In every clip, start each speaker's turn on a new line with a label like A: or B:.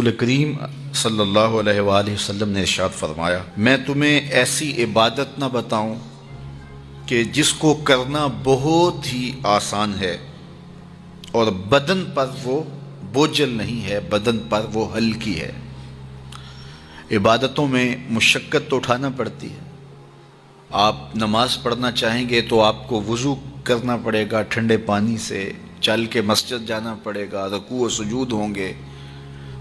A: रसूल करीम सल्लल्लाहु अलैहि वसल्लम ने इरशाद फरमाया, मैं तुम्हें ऐसी इबादत ना बताऊँ कि जिसको करना बहुत ही आसान है और बदन पर वो बोझल नहीं है, बदन पर वो हल्की है। इबादतों में मुशक्क़त तो उठाना पड़ती है। आप नमाज़ पढ़ना चाहेंगे तो आपको वज़ू करना पड़ेगा, ठंडे पानी से, चल के मस्जिद जाना पड़ेगा, रकू सजूद होंगे।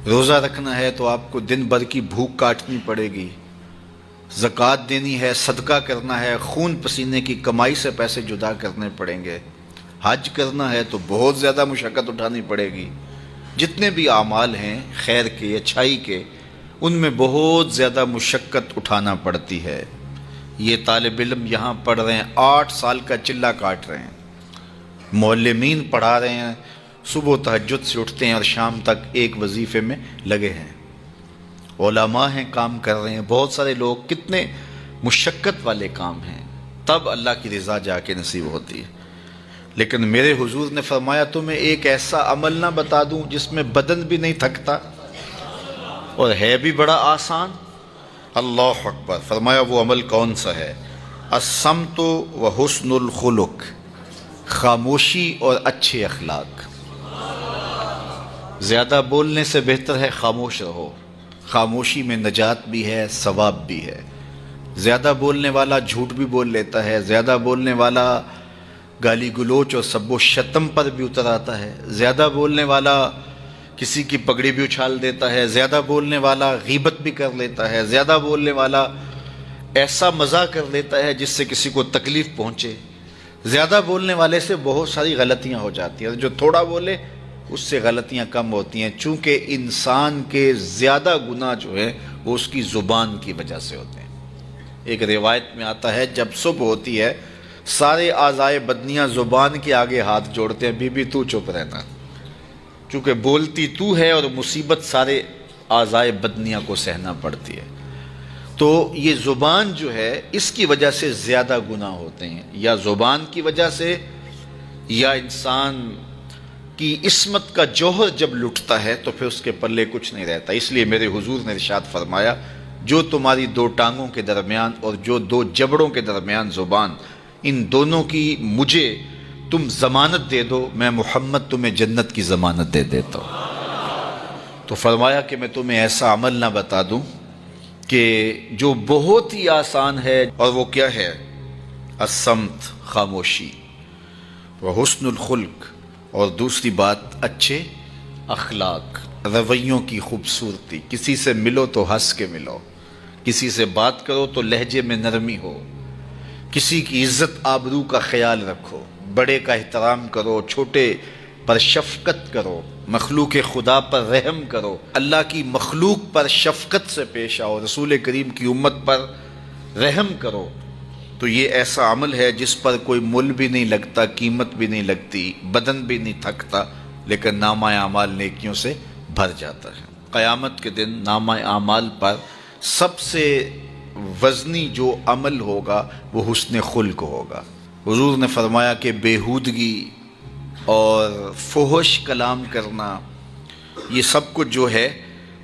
A: रोज़ा रखना है तो आपको दिन भर की भूख काटनी पड़ेगी। ज़क़़त देनी है, सदका करना है, खून पसीने की कमाई से पैसे जुदा करने पड़ेंगे। हज करना है तो बहुत ज़्यादा मुशक्क़त उठानी पड़ेगी। जितने भी आमाल हैं, खैर के, अच्छाई के, उनमें बहुत ज़्यादा मुशक्क़त उठाना पड़ती है। ये तालब इलम यहाँ पढ़ रहे हैं, आठ साल का चिल्ला काट रहे हैं। मौलमीन पढ़ा रहे हैं सुबह तहजद से उठते हैं और शाम तक एक वजीफ़े में लगे हैं। ओलामा हैं, काम कर रहे हैं। बहुत सारे लोग, कितने मुशक्क़त वाले काम हैं। तब अल्लाह की रज़ा जाके नसीब होती है। लेकिन मेरे हुजूर ने फरमाया तो मैं एक ऐसा अमल ना बता दूँ जिसमें बदन भी नहीं थकता और है भी बड़ा आसान। अल्लाह अकबर। फरमाया, वो अमल कौन सा है? असम तो व हसनुलखलुक खामोशी और अच्छे अखलाक। ज़्यादा बोलने से बेहतर है खामोश रहो। खामोशी में नजात भी है, सवाब भी है। ज़्यादा बोलने वाला झूठ भी बोल लेता है, ज़्यादा बोलने वाला गाली गलोच और सबो शतम पर भी उतर आता है। ज़्यादा बोलने वाला किसी की पगड़ी भी उछाल देता है, ज़्यादा बोलने वाला गीबत भी कर लेता है, ज़्यादा बोलने वाला ऐसा मज़ा कर लेता है जिससे किसी को तकलीफ़ पहुँचे। ज़्यादा बोलने वाले से बहुत सारी गलतियाँ हो जाती हैं। जो थोड़ा बोले उससे गलतियाँ कम होती हैं। चूँकि इंसान के ज़्यादा गुनाह जो है, वो उसकी ज़ुबान की वजह से होते हैं। एक रिवायत में आता है, जब सुबह होती है, सारे आज़ाए बदनियाँ ज़ुबान के आगे हाथ जोड़ते हैं, बीबी तू चुप रहना। चूँकि बोलती तू है और मुसीबत सारे आज़ाए बदनियाँ को सहना पड़ती है। तो ये ज़ुबान जो है, इसकी वजह से ज़्यादा गुनाह होते हैं। या ज़ुबान की वजह से, या इंसान की इसमत का जौहर जब लुटता है तो फिर उसके पल्ले कुछ नहीं रहता। इसलिए मेरे हुजूर ने इरशाद फरमाया, जो तुम्हारी दो टांगों के दरमियान और जो दो जबड़ों के दरमियान ज़ुबान, इन दोनों की मुझे तुम ज़मानत दे दो, मैं मोहम्मद तुम्हें जन्नत की ज़मानत दे देता हूँ। तो फरमाया कि मैं तुम्हें ऐसा अमल ना बता दूँ कि जो बहुत ही आसान है और वो क्या है? असमत, खामोशी। व हसनखुल्क और दूसरी बात, अच्छे अखलाक, रवैयों की खूबसूरती। किसी से मिलो तो हंस के मिलो। किसी से बात करो तो लहजे में नरमी हो। किसी की इज़्ज़त आबरू का ख्याल रखो। बड़े का एहतराम करो, छोटे पर शफकत करो। मखलूक खुदा पर रहम करो। अल्लाह की मखलूक पर शफकत से पेश आओ। रसूल करीम की उम्मत पर रहम करो। तो ये ऐसा अमल है जिस पर कोई मुल भी नहीं लगता, कीमत भी नहीं लगती, बदन भी नहीं थकता, लेकिन नामा अमाल नेकियों से भर जाता है। क़यामत के दिन नामा अमाल पर सबसे वज़नी जो अमल होगा वो हुसन खुल्क होगा। हजूर ने फरमाया कि बेहूदगी और फोहश कलाम करना, ये सब कुछ जो है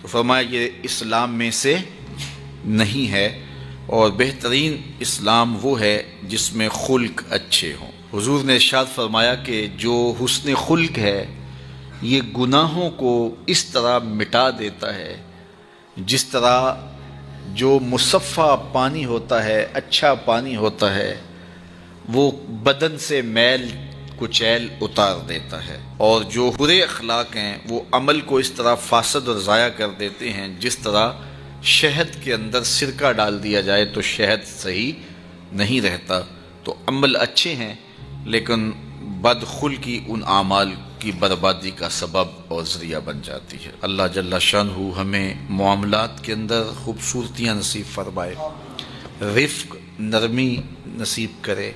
A: तो फरमाया ये इस्लाम में से नहीं है। और बेहतरीन इस्लाम वो है जिसमें खुल्क अच्छे हों। हुजूर ने इशाद फरमाया कि जो हुसन खुल्क है, ये गुनाहों को इस तरह मिटा देता है, जिस तरह जो मुसफ़ा पानी होता है अच्छा पानी होता है, वो बदन से मैल कुचैल उतार देता है। और जो बुरे अखलाक हैं, वो अमल को इस तरह फासद और ज़ाया कर देते हैं, जिस तरह शहद के अंदर सिरका डाल दिया जाए तो शहद सही नहीं रहता। तो अमल अच्छे हैं, लेकिन बदखुल की उन आमाल की बर्बादी का सबब और ज़रिया बन जाती है। अल्लाह जल्ला शान हमें मामलात के अंदर खूबसूरतियाँ नसीब फरमाए। रिफ्क नरमी नसीब करे।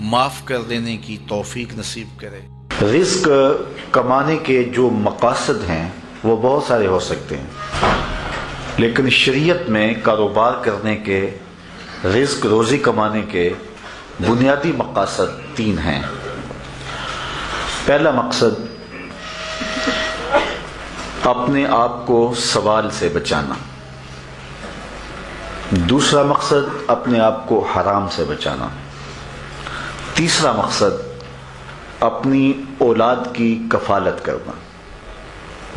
A: माफ़ कर देने की तोफ़ी नसीब करे। रिस्क कमाने के जो मकासद हैं, वो बहुत सारे हो सकते हैं। लेकिन शरीयत में कारोबार करने के रिस्क रोज़ी कमाने के बुनियादी मकासद तीन हैं। पहला मकसद, अपने आप को सवाल से बचाना। दूसरा मकसद, अपने आप को हराम से बचाना। तीसरा मकसद, अपनी औलाद की कफालत करना।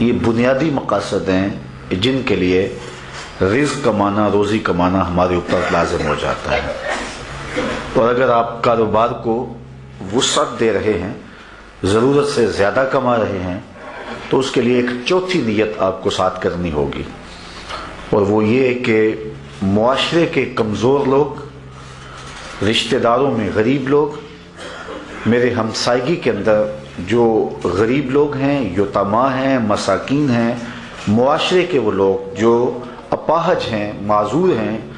A: ये बुनियादी मकासद हैं जिनके लिए रिज कमाना, रोज़ी कमाना हमारे ऊपर लाजम हो जाता है। और अगर आप कारोबार को वसत दे रहे हैं, ज़रूरत से ज़्यादा कमा रहे हैं तो उसके लिए एक चौथी नीयत आपको साथ करनी होगी। और वो ये कि मुआरे के कमज़ोर लोग, रिश्तेदारों में गरीब लोग, मेरे हमसायगी के अंदर जो गरीब लोग हैं, योतमा हैं, मसाकिन हैं मुआरे के वो लोग जो अपाहज हैं, माजूर हैं,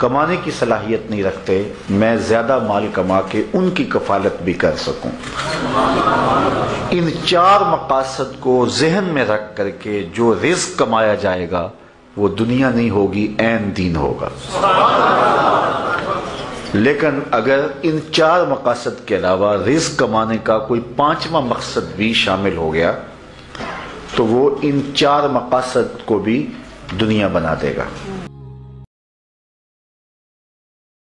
A: कमाने की सलाहियत नहीं रखते, मैं ज़्यादा माल कमा के उनकी कफालत भी कर सकूँ। इन चार मकासद को जहन में रख करके जो रिस्क कमाया जाएगा, वो दुनिया नहीं होगी एन दीन होगा। लेकिन अगर इन चार मकासद के अलावा रिस्क कमाने का कोई पांचवा मकसद भी शामिल हो गया तो वो इन चार मकासद को भी दुनिया बना देगा।